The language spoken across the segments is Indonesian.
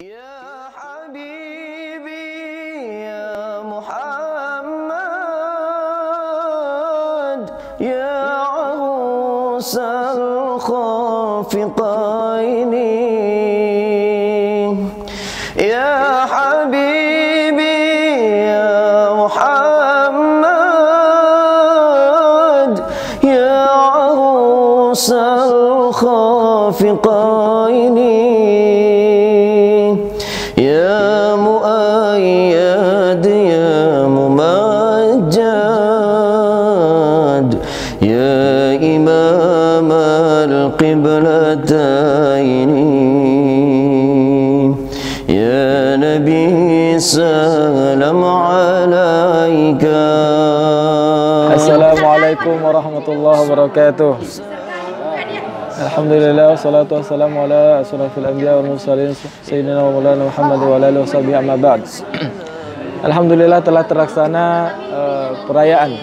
يا حبيبي يا محمد يا عروس الخافقين. يا حبيبي يا محمد يا عروس الخافقين. يا نبي سلام عليك Assalamualaikum warahmatullahi wabarakatuh. Alhamdulillah wassalatu wassalamu ala asrafil anbiya wal mursalin sayyidina wa maulana Muhammad wa ala alihi washabihi amma ba'd. Alhamdulillah telah terlaksana uh, perayaan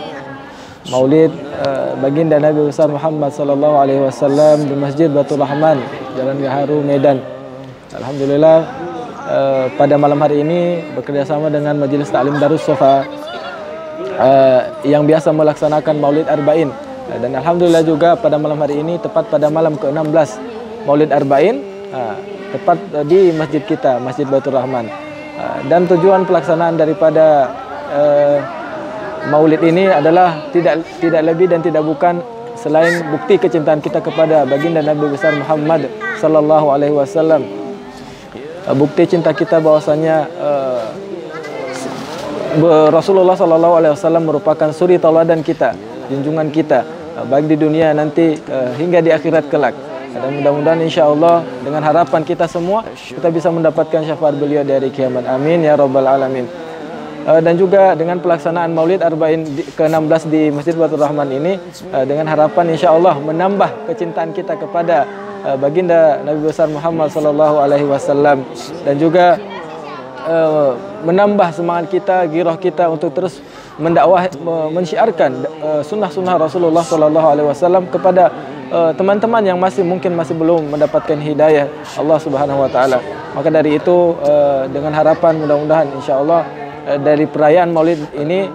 Maulid uh, baginda Nabi besar Muhammad sallallahu alaihi wasallam di Masjid Batul Rahman, Jalan Gaharu, Medan. Alhamdulillah uh, pada malam hari ini bekerjasama dengan Majelis Taklim Darus Sofa uh, yang biasa melaksanakan Maulid Arba'in. Uh, dan alhamdulillah juga pada malam hari ini tepat pada malam ke-16 Maulid Arba'in uh, tepat uh, di masjid kita Masjid Batur Rahman. Uh, dan tujuan pelaksanaan daripada uh, Maulid ini adalah tidak tidak lebih dan tidak bukan selain bukti kecintaan kita kepada baginda Nabi besar Muhammad sallallahu alaihi wasallam bukti cinta kita bahwasanya uh, Be- Rasulullah Sallallahu Alaihi Wasallam merupakan suri tauladan kita, junjungan kita, uh, baik di dunia nanti uh, hingga di akhirat kelak. Dan mudah-mudahan insya Allah dengan harapan kita semua kita bisa mendapatkan syafaat beliau dari kiamat. Amin ya robbal alamin. Uh, dan juga dengan pelaksanaan Maulid Arba'in di- ke-16 di Masjid Batur Rahman ini uh, dengan harapan insya Allah menambah kecintaan kita kepada uh, baginda Nabi besar Muhammad Sallallahu Alaihi Wasallam dan juga uh, menambah semangat kita, girah kita untuk terus mendakwah me- mensyiarkan uh, sunnah-sunnah Rasulullah sallallahu alaihi wasallam kepada teman-teman yang masih mungkin masih belum mendapatkan hidayah Allah Subhanahu wa taala. Maka dari itu dengan harapan mudah-mudahan insyaallah uh, dari perayaan Maulid ini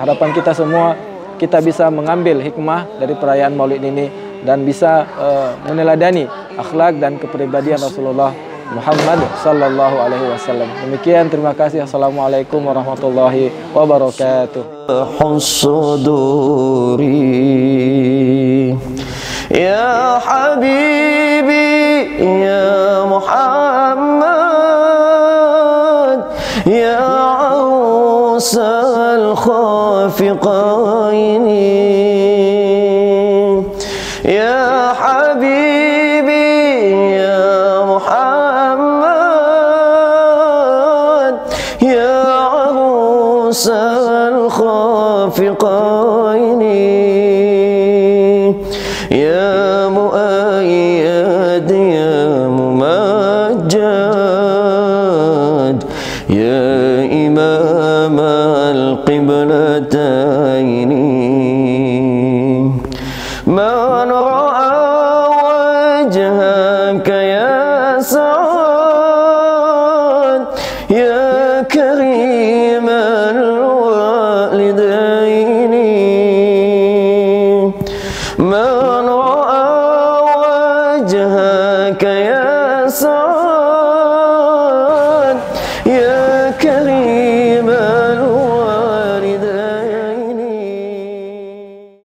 harapan kita semua kita bisa mengambil hikmah dari perayaan Maulid ini dan bisa uh, meneladani akhlak dan kepribadian Rasulullah Muhammad sallallahu alaihi wasallam. Demikian terima kasih. Assalamualaikum warahmatullahi wabarakatuh. Ya Habibi Ya Muhammad Ya Ausal Khafiqaini الخافقين يا مؤيد يا ممجد.